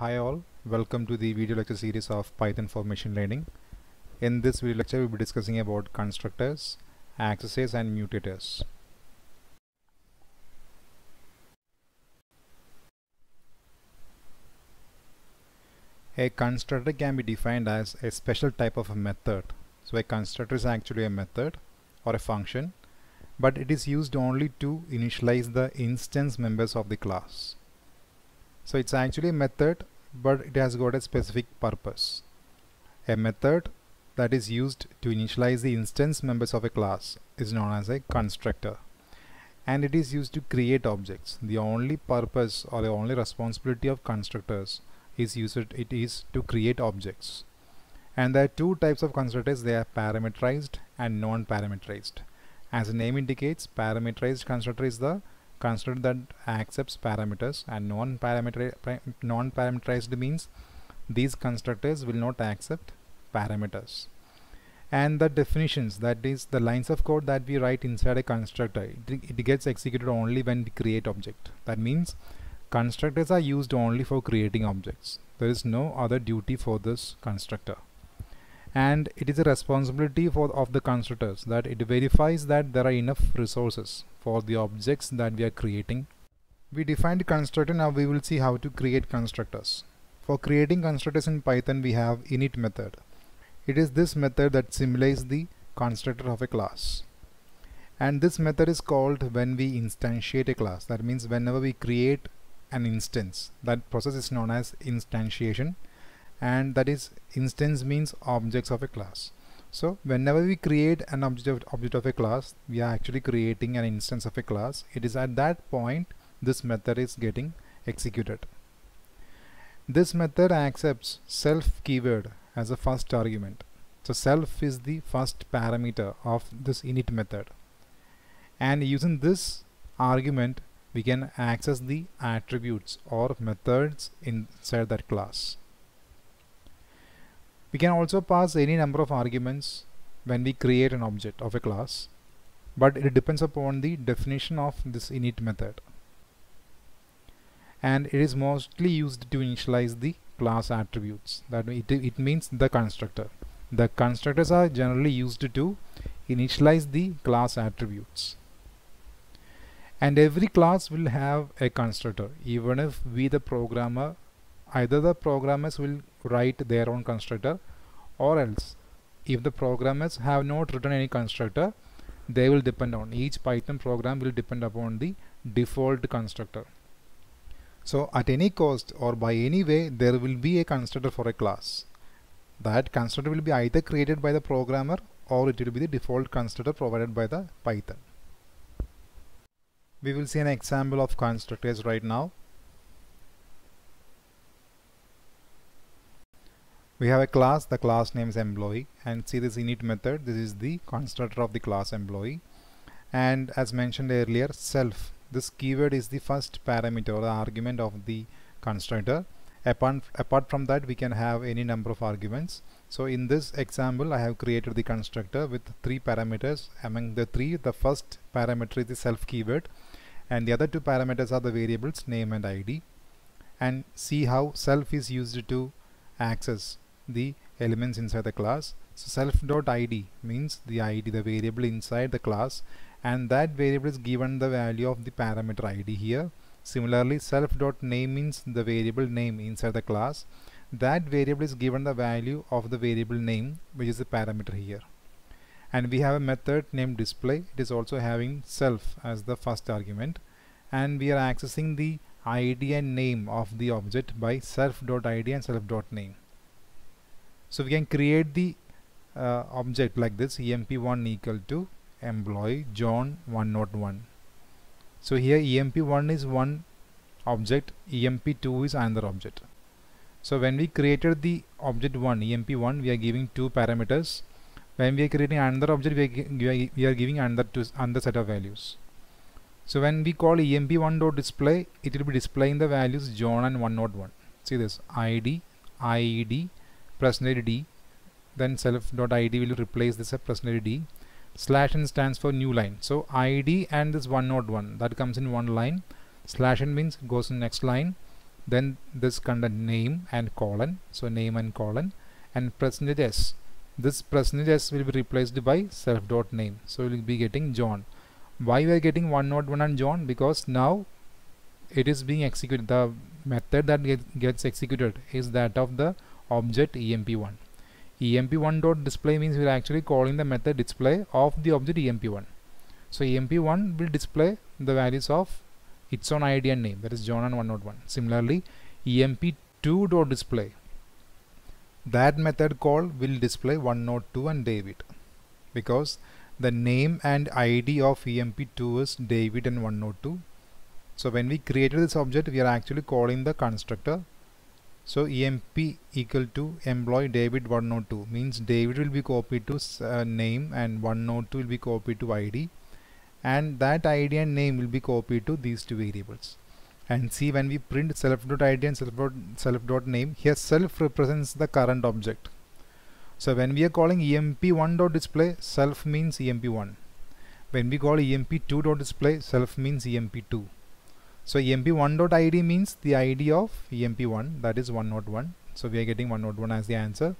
Hi all, welcome to the video lecture series of Python for Machine Learning. In this video lecture, we'll be discussing about constructors, accessors and mutators. A constructor can be defined as a special type of a method. So a constructor is actually a method or a function, but it is used only to initialize the instance members of the class. So it's actually a method but it has got a specific purpose. A method that is used to initialize the instance members of a class is known as a constructor and it is used to create objects. The only purpose or the only responsibility of constructors is used it is to create objects. And there are two types of constructors they are parameterized and non-parameterized. As the name indicates parameterized constructor is the constructor that accepts parameters and non-parameterized non means these constructors will not accept parameters. And the definitions that is the lines of code that we write inside a constructor it, it gets executed only when we create object. That means constructors are used only for creating objects. There is no other duty for this constructor. And it is a responsibility for of the constructors that it verifies that there are enough resources for the objects that we are creating. We defined constructor now we will see how to create constructors. For creating constructors in Python we have init method. It is this method that simulates the constructor of a class. And this method is called when we instantiate a class. That means whenever we create an instance. That process is known as instantiation and that is instance means objects of a class. So whenever we create an object of, object of a class, we are actually creating an instance of a class. It is at that point this method is getting executed. This method accepts self keyword as a first argument. So self is the first parameter of this init method. And using this argument, we can access the attributes or methods inside that class. We can also pass any number of arguments when we create an object of a class but it depends upon the definition of this init method. And it is mostly used to initialize the class attributes. That it, it means the constructor. The constructors are generally used to initialize the class attributes. And every class will have a constructor even if we the programmer either the programmers will write their own constructor or else if the programmers have not written any constructor they will depend on each python program will depend upon the default constructor. So at any cost or by any way there will be a constructor for a class. That constructor will be either created by the programmer or it will be the default constructor provided by the python. We will see an example of constructors right now we have a class the class name is employee and see this init method. This is the constructor of the class employee. And as mentioned earlier self. This keyword is the first parameter or the argument of the constructor. Apart, apart from that we can have any number of arguments. So in this example I have created the constructor with three parameters. Among the three the first parameter is the self keyword and the other two parameters are the variables name and id and see how self is used to access the elements inside the class. So self.id means the id the variable inside the class. And that variable is given the value of the parameter id here. Similarly self.name means the variable name inside the class. That variable is given the value of the variable name which is the parameter here. And we have a method named display. It is also having self as the first argument. And we are accessing the id and name of the object by self.id and self.name so we can create the uh, object like this emp1 equal to employee john 101 so here emp1 is one object emp2 is another object. So when we created the object 1 emp1 we are giving two parameters. When we are creating another object we are, we are giving another two another set of values. So when we call emp1.display it will be displaying the values john and 101 see this id ied preceded d then self.id will replace this as preceded d. Slash n stands for new line. So id and this 101 that comes in one line. Slash n means goes in next line. Then this content name and colon. So name and colon. And percentage s. This percentage s will be replaced by self dot name so we will be getting John. Why we are getting 101 and John? Because now it is being executed. The method that get, gets executed is that of the object emp1 emp1 dot display means we are actually calling the method display of the object emp1 so emp1 will display the values of its own id and name that is john and 101 similarly emp2 dot display that method call will display 102 and david because the name and id of emp2 is david and 102 so when we created this object we are actually calling the constructor so emp equal to employee David 102 means David will be copied to uh, name and 102 will be copied to ID and that ID and name will be copied to these two variables. And see when we print self.id and self.name here self represents the current object. So when we are calling emp1.display self means emp1. When we call emp2.display self means emp2 so emp1.id means the id of emp1 that is 101. So we are getting 101 as the answer.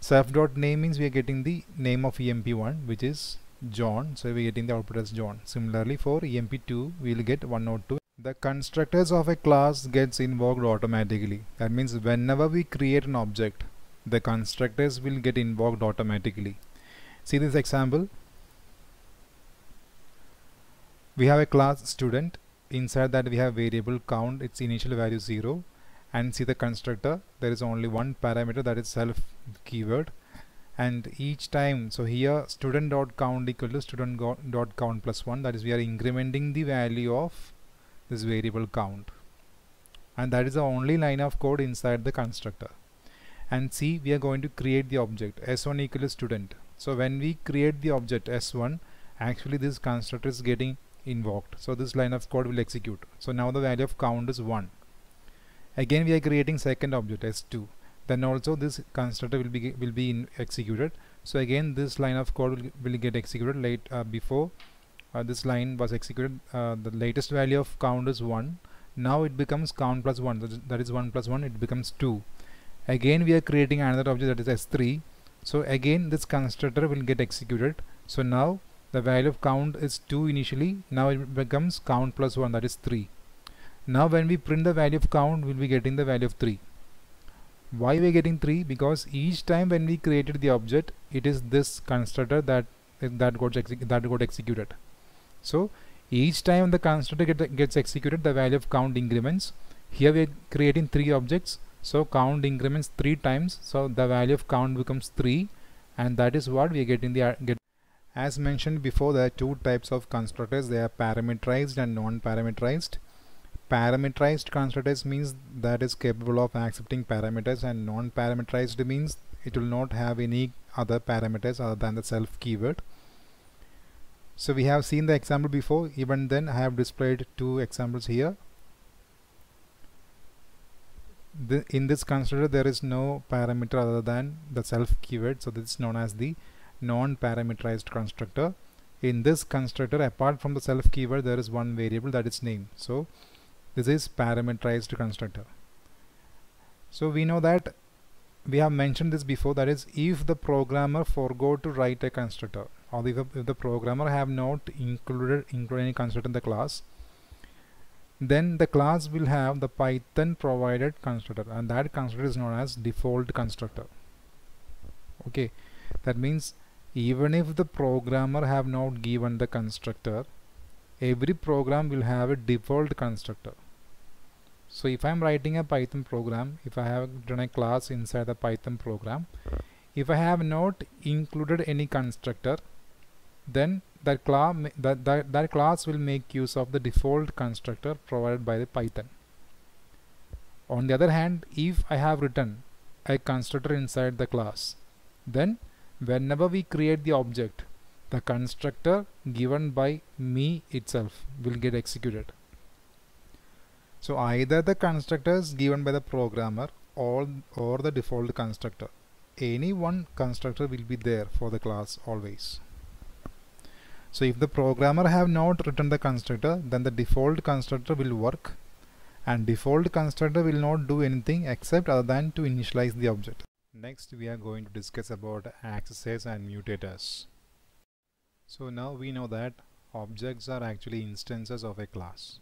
Self.name means we are getting the name of emp1 which is John. So we are getting the output as John. Similarly for emp2 we will get 102. The constructors of a class gets invoked automatically. That means whenever we create an object the constructors will get invoked automatically. See this example. We have a class student inside that we have variable count its initial value 0 and see the constructor there is only one parameter that is self keyword. And each time so here student dot count equal to student dot count plus 1 that is we are incrementing the value of this variable count. And that is the only line of code inside the constructor. And see we are going to create the object s1 equal to student. So when we create the object s1 actually this constructor is getting invoked. So this line of code will execute. So now the value of count is 1 again we are creating second object s2 then also this constructor will be will be executed. So again this line of code will, will get executed late uh, before uh, this line was executed uh, the latest value of count is 1 now it becomes count plus 1 that is 1 plus 1 it becomes 2 again we are creating another object that is s3 so again this constructor will get executed. So now the value of count is 2 initially. Now it becomes count plus 1 that is 3 now when we print the value of count we'll be getting the value of 3 why we are getting 3 because each time when we created the object it is this constructor that that got that got executed. So each time the constructor get, gets executed the value of count increments. Here we are creating three objects. So count increments three times. So the value of count becomes 3 and that is what we are getting the get as mentioned before, there are two types of constructors. They are parameterized and non-parameterized. Parameterized constructors means that is capable of accepting parameters and non-parameterized means it will not have any other parameters other than the self keyword. So we have seen the example before. Even then I have displayed two examples here. The, in this constructor there is no parameter other than the self keyword. So this is known as the non-parameterized constructor. In this constructor apart from the self keyword there is one variable that is name. So this is parameterized constructor. So we know that we have mentioned this before that is if the programmer forgot to write a constructor or if, if the programmer have not included included any constructor in the class then the class will have the python provided constructor and that constructor is known as default constructor. Okay. That means even if the programmer have not given the constructor every program will have a default constructor. So if I'm writing a Python program if I have written a class inside the Python program if I have not included any constructor then that, class that, that, that class will make use of the default constructor provided by the Python. On the other hand if I have written a constructor inside the class then whenever we create the object the constructor given by me itself will get executed. So either the constructor is given by the programmer or, or the default constructor. Any one constructor will be there for the class always. So if the programmer have not written the constructor then the default constructor will work and default constructor will not do anything except other than to initialize the object. Next we are going to discuss about accessors and mutators. So now we know that objects are actually instances of a class.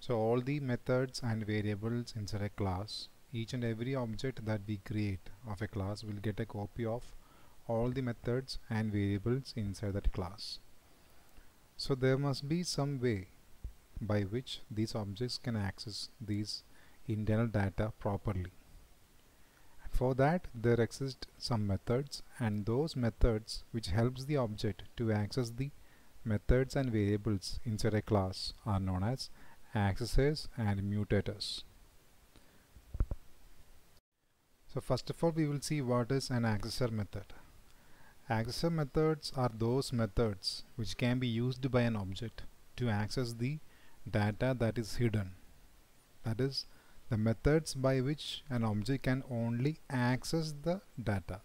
So all the methods and variables inside a class, each and every object that we create of a class will get a copy of all the methods and variables inside that class. So there must be some way by which these objects can access these internal data properly. For that there exist some methods and those methods which helps the object to access the methods and variables inside a class are known as accessors and mutators. So first of all we will see what is an accessor method. Accessor methods are those methods which can be used by an object to access the data that is hidden. That is the methods by which an object can only access the data.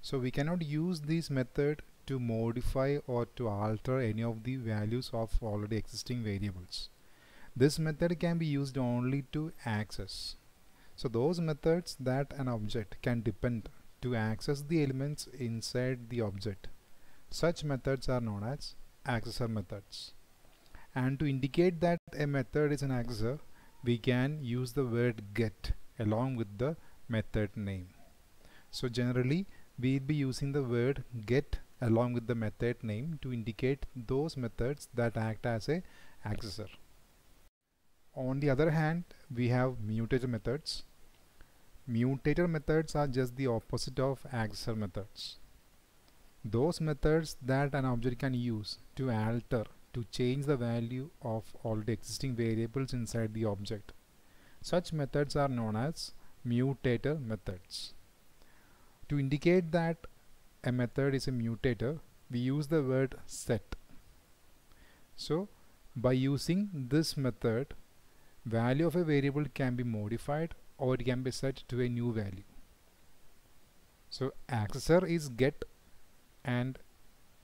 So we cannot use this method to modify or to alter any of the values of already existing variables. This method can be used only to access. So those methods that an object can depend to access the elements inside the object. Such methods are known as accessor methods and to indicate that a method is an accessor we can use the word get along with the method name. So generally we'll be using the word get along with the method name to indicate those methods that act as a accessor. On the other hand we have mutator methods. Mutator methods are just the opposite of accessor methods. Those methods that an object can use to alter to change the value of already existing variables inside the object. Such methods are known as mutator methods. To indicate that a method is a mutator, we use the word set. So, by using this method, value of a variable can be modified or it can be set to a new value. So, accessor is get and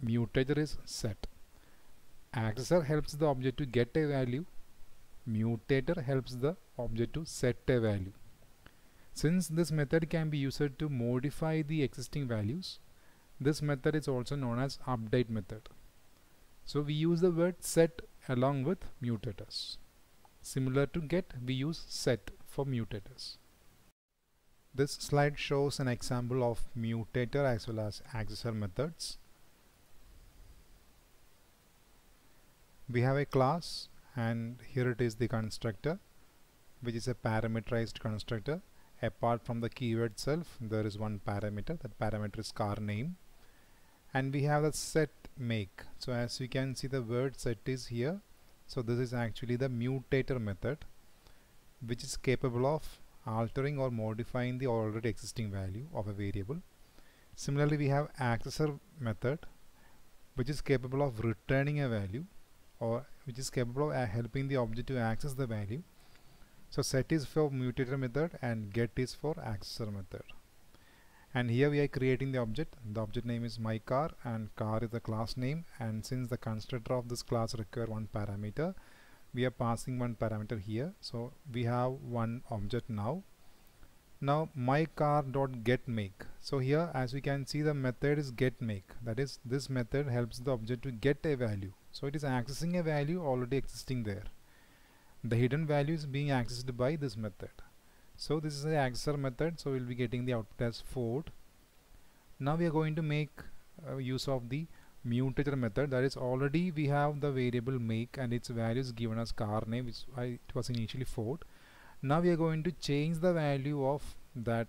mutator is set. Accessor helps the object to get a value. Mutator helps the object to set a value. Since this method can be used to modify the existing values, this method is also known as update method. So we use the word set along with mutators. Similar to get, we use set for mutators. This slide shows an example of mutator as well as accessor methods. We have a class and here it is the constructor which is a parameterized constructor. Apart from the keyword itself there is one parameter that parameter is car name. And we have the set make. So as you can see the word set is here. So this is actually the mutator method which is capable of altering or modifying the already existing value of a variable. Similarly we have accessor method which is capable of returning a value or which is capable of uh, helping the object to access the value. So set is for mutator method and get is for accessor method. And here we are creating the object. The object name is my car and car is the class name and since the constructor of this class require one parameter we are passing one parameter here so we have one object now now my car dot get make so here as we can see the method is get make that is this method helps the object to get a value. So it is accessing a value already existing there. The hidden value is being accessed by this method. So this is the accessor method. So we'll be getting the output as Ford now we are going to make uh, use of the mutator method. That is already we have the variable make and its value is given as car name which I, it was initially Ford now we are going to change the value of that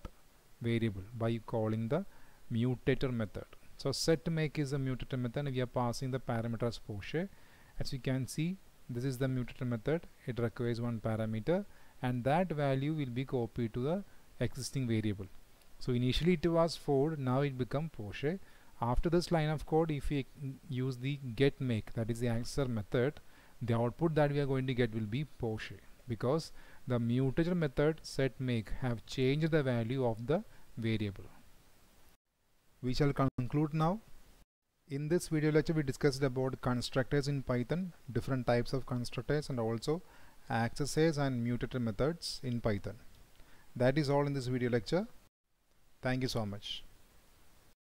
variable by calling the mutator method so set make is a mutator method and we are passing the parameter as Porsche. As you can see this is the mutator method. It requires one parameter and that value will be copied to the existing variable. So initially it was Ford now it become Porsche. After this line of code if we use the get make that is the answer method the output that we are going to get will be Porsche because the mutator method set make have changed the value of the variable we shall conclude now in this video lecture we discussed about constructors in python different types of constructors and also accessors and mutator methods in Python. That is all in this video lecture. Thank you so much.